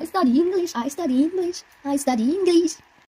I study English, I study English, I study English.